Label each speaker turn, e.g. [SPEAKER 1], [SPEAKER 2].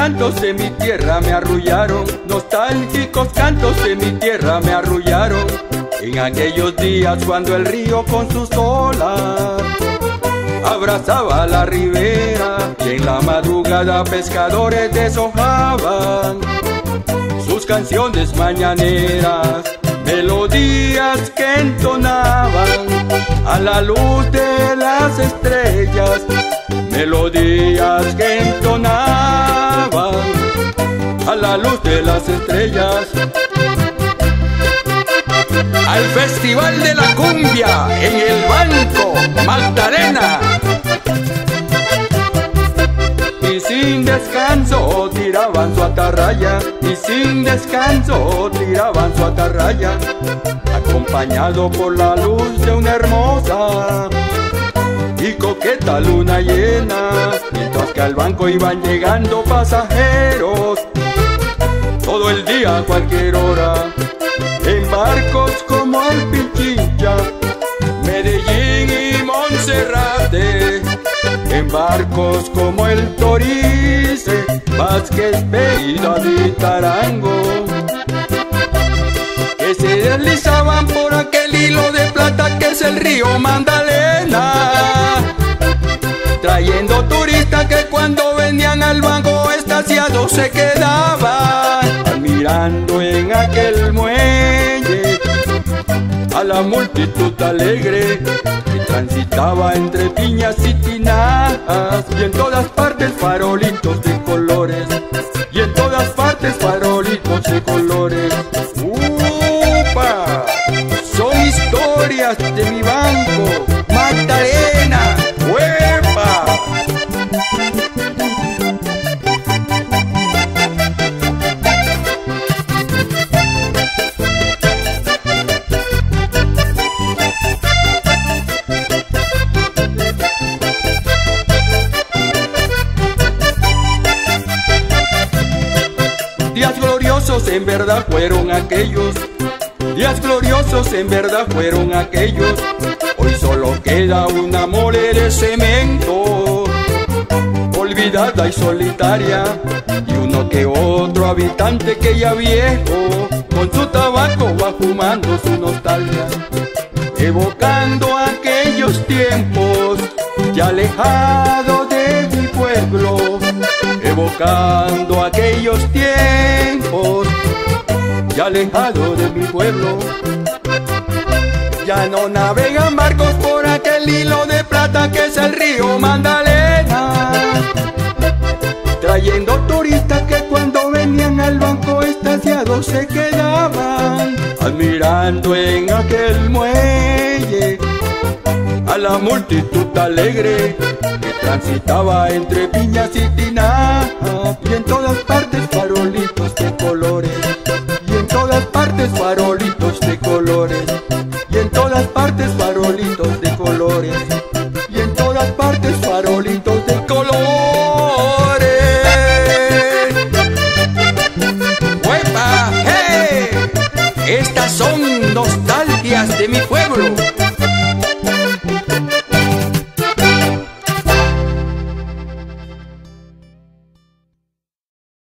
[SPEAKER 1] cantos de mi tierra me arrullaron, nostálgicos cantos de mi tierra me arrullaron. En aquellos días cuando el río con sus olas abrazaba la ribera y en la madrugada pescadores deshojaban sus canciones mañaneras, melodías que entonaban a la luz de las estrellas, melodías que entonaban la luz de las estrellas. Al Festival de la Cumbia en el Banco Magdalena. Y sin descanso tiraban su atarraya, y sin descanso tiraban su atarraya, acompañado por la luz de una hermosa y coqueta luna llena, mientras que al banco iban llegando pasajeros, todo el día a cualquier hora, en barcos como el Pichincha, Medellín y Monserrate, en barcos como el Torice, Vázquez, Peida y Tarango, que se deslizaban por aquel hilo de plata que es el río Magdalena, trayendo turistas que cuando venían al banco estaciados se quedaban la multitud alegre que transitaba entre piñas y tinajas y en todas partes farolitos de colores y en todas partes farolitos de colores. ¡Upa! Son historias de mi banco, en verdad fueron aquellos. Días gloriosos en verdad fueron aquellos. Hoy solo queda una mole de cemento. Olvidada y solitaria. Y uno que otro habitante que ya viejo. Con su tabaco va fumando su nostalgia. Evocando aquellos tiempos. Ya alejado de mi pueblo evocando aquellos tiempos, alejado de mi pueblo. Ya no navegan barcos por aquel hilo de plata que es el río Magdalena, trayendo turistas que cuando venían al banco estaciados se quedaban, admirando en aquel muelle a la multitud alegre que transitaba entre piñas y tinajas todas partes farolitos de colores y en todas partes farolitos de colores ¡Huepa! ¡Hey! Estas son nostalgias de mi pueblo